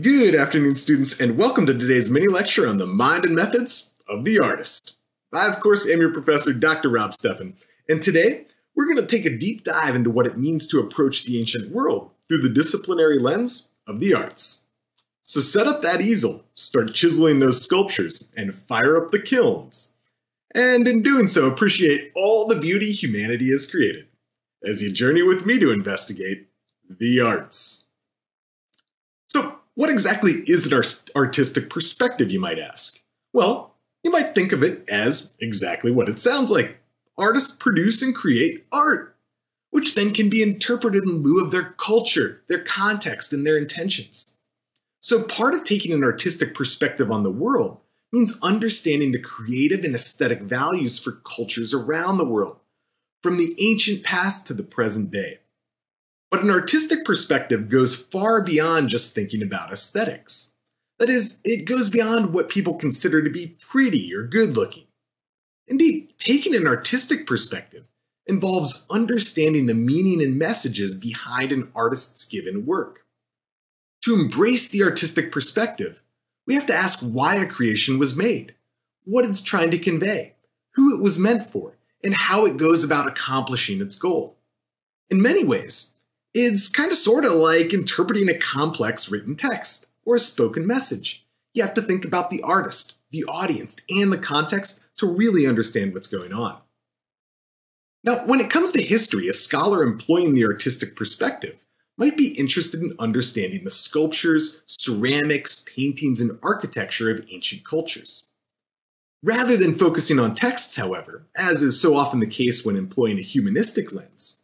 Good afternoon, students, and welcome to today's mini lecture on the mind and methods of the artist. I, of course, am your professor, Dr. Rob Stephan, and today we're going to take a deep dive into what it means to approach the ancient world through the disciplinary lens of the arts. So set up that easel, start chiseling those sculptures, and fire up the kilns. And in doing so, appreciate all the beauty humanity has created as you journey with me to investigate the arts. So, what exactly is an artistic perspective, you might ask? Well, you might think of it as exactly what it sounds like. Artists produce and create art, which then can be interpreted in lieu of their culture, their context, and their intentions. So, part of taking an artistic perspective on the world means understanding the creative and aesthetic values for cultures around the world, from the ancient past to the present day. But an artistic perspective goes far beyond just thinking about aesthetics. That is, it goes beyond what people consider to be pretty or good looking. Indeed, taking an artistic perspective involves understanding the meaning and messages behind an artist's given work. To embrace the artistic perspective, we have to ask why a creation was made, what it's trying to convey, who it was meant for, and how it goes about accomplishing its goal. In many ways, it's kind of sort of like interpreting a complex written text or a spoken message. You have to think about the artist, the audience, and the context to really understand what's going on. Now, when it comes to history, a scholar employing the artistic perspective might be interested in understanding the sculptures, ceramics, paintings, and architecture of ancient cultures. Rather than focusing on texts, however, as is so often the case when employing a humanistic lens,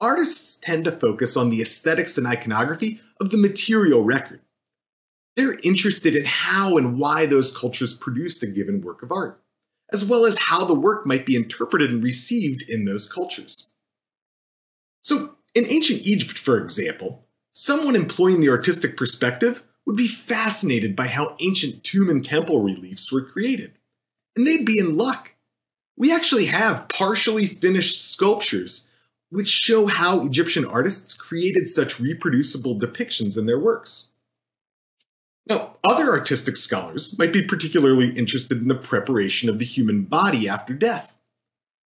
artists tend to focus on the aesthetics and iconography of the material record. They're interested in how and why those cultures produced a given work of art, as well as how the work might be interpreted and received in those cultures. So, in ancient Egypt, for example, someone employing the artistic perspective would be fascinated by how ancient tomb and temple reliefs were created. And they'd be in luck. We actually have partially finished sculptures which show how Egyptian artists created such reproducible depictions in their works. Now, other artistic scholars might be particularly interested in the preparation of the human body after death.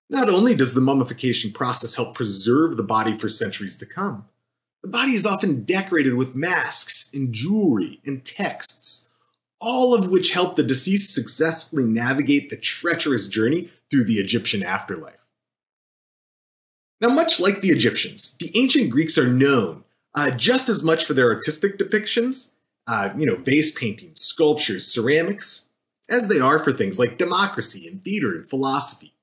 Not only does the mummification process help preserve the body for centuries to come, the body is often decorated with masks and jewelry and texts, all of which help the deceased successfully navigate the treacherous journey through the Egyptian afterlife. Now, much like the Egyptians, the ancient Greeks are known uh, just as much for their artistic depictions, uh, you know, vase paintings, sculptures, ceramics, as they are for things like democracy and theater and philosophy.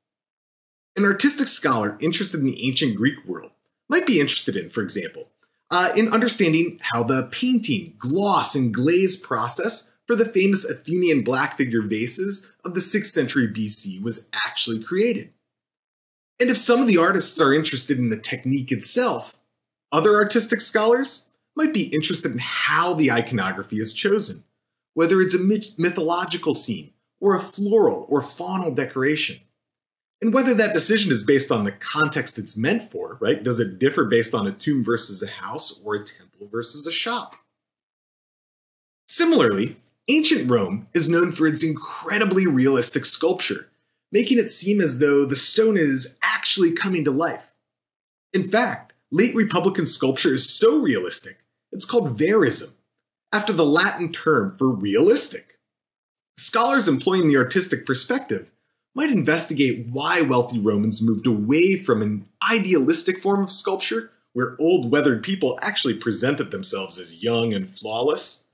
An artistic scholar interested in the ancient Greek world might be interested in, for example, uh, in understanding how the painting, gloss, and glaze process for the famous Athenian black figure vases of the 6th century BC was actually created. And if some of the artists are interested in the technique itself, other artistic scholars might be interested in how the iconography is chosen, whether it's a mythological scene, or a floral or faunal decoration. And whether that decision is based on the context it's meant for, right? Does it differ based on a tomb versus a house or a temple versus a shop? Similarly, ancient Rome is known for its incredibly realistic sculpture, making it seem as though the stone is actually coming to life. In fact, late Republican sculpture is so realistic, it's called verism, after the Latin term for realistic. Scholars employing the artistic perspective might investigate why wealthy Romans moved away from an idealistic form of sculpture where old weathered people actually presented themselves as young and flawless,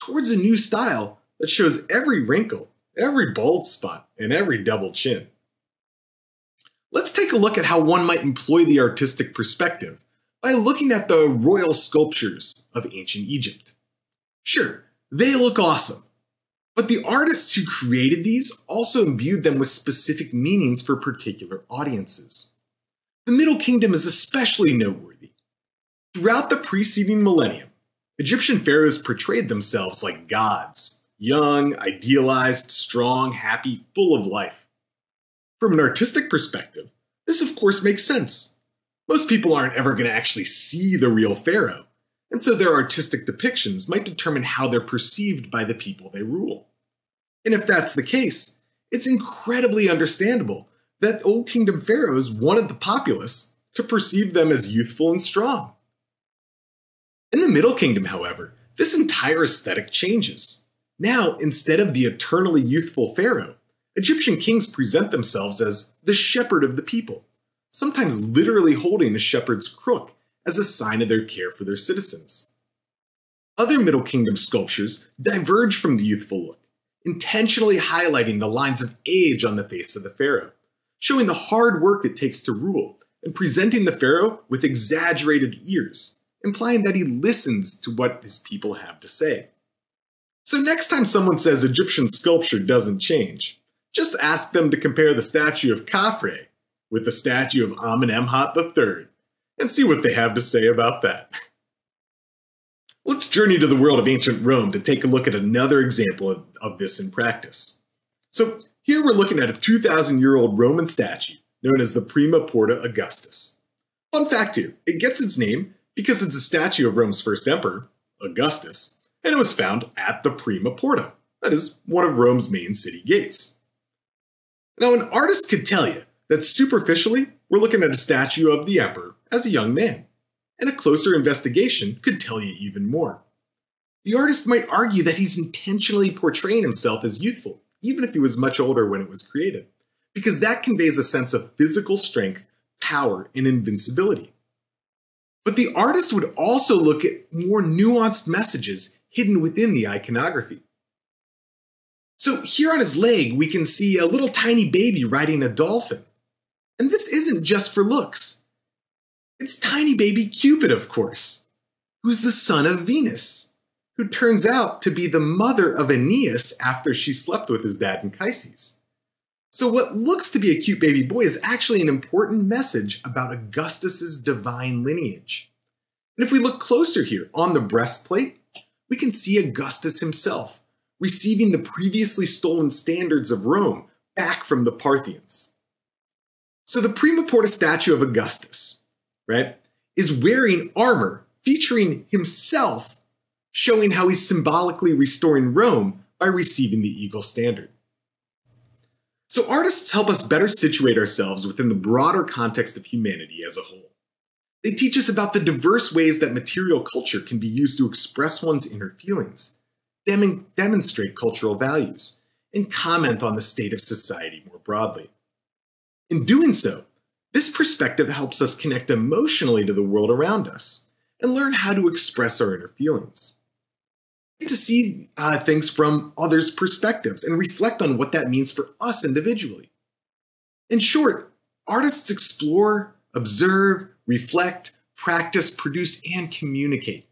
towards a new style that shows every wrinkle every bald spot, and every double chin. Let's take a look at how one might employ the artistic perspective by looking at the royal sculptures of ancient Egypt. Sure, they look awesome, but the artists who created these also imbued them with specific meanings for particular audiences. The Middle Kingdom is especially noteworthy. Throughout the preceding millennium, Egyptian pharaohs portrayed themselves like gods, young, idealized, strong, happy, full of life. From an artistic perspective, this of course makes sense. Most people aren't ever going to actually see the real pharaoh, and so their artistic depictions might determine how they're perceived by the people they rule. And if that's the case, it's incredibly understandable that Old Kingdom pharaohs wanted the populace to perceive them as youthful and strong. In the Middle Kingdom, however, this entire aesthetic changes. Now, instead of the eternally youthful pharaoh, Egyptian kings present themselves as the shepherd of the people, sometimes literally holding a shepherd's crook as a sign of their care for their citizens. Other Middle Kingdom sculptures diverge from the youthful look, intentionally highlighting the lines of age on the face of the pharaoh, showing the hard work it takes to rule, and presenting the pharaoh with exaggerated ears, implying that he listens to what his people have to say. So next time someone says Egyptian sculpture doesn't change, just ask them to compare the statue of Khafre with the statue of Amenemhat III and see what they have to say about that. Let's journey to the world of ancient Rome to take a look at another example of, of this in practice. So here we're looking at a 2,000 year old Roman statue known as the Prima Porta Augustus. Fun fact here, it gets its name because it's a statue of Rome's first emperor, Augustus, and it was found at the Prima Porta, that is, one of Rome's main city gates. Now, an artist could tell you that superficially, we're looking at a statue of the emperor as a young man, and a closer investigation could tell you even more. The artist might argue that he's intentionally portraying himself as youthful, even if he was much older when it was created, because that conveys a sense of physical strength, power, and invincibility. But the artist would also look at more nuanced messages hidden within the iconography. So here on his leg, we can see a little tiny baby riding a dolphin. And this isn't just for looks. It's tiny baby Cupid, of course, who's the son of Venus, who turns out to be the mother of Aeneas after she slept with his dad Anchises. So what looks to be a cute baby boy is actually an important message about Augustus's divine lineage. And if we look closer here on the breastplate, we can see Augustus himself receiving the previously stolen standards of Rome back from the Parthians. So the Prima Porta statue of Augustus, right, is wearing armor featuring himself, showing how he's symbolically restoring Rome by receiving the eagle standard. So artists help us better situate ourselves within the broader context of humanity as a whole. They teach us about the diverse ways that material culture can be used to express one's inner feelings, dem demonstrate cultural values, and comment on the state of society more broadly. In doing so, this perspective helps us connect emotionally to the world around us and learn how to express our inner feelings. To see uh, things from others' perspectives and reflect on what that means for us individually. In short, artists explore, observe, reflect, practice, produce, and communicate.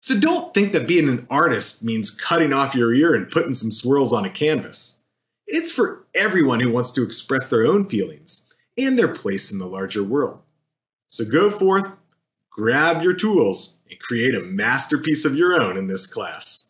So don't think that being an artist means cutting off your ear and putting some swirls on a canvas. It's for everyone who wants to express their own feelings and their place in the larger world. So go forth, grab your tools, and create a masterpiece of your own in this class.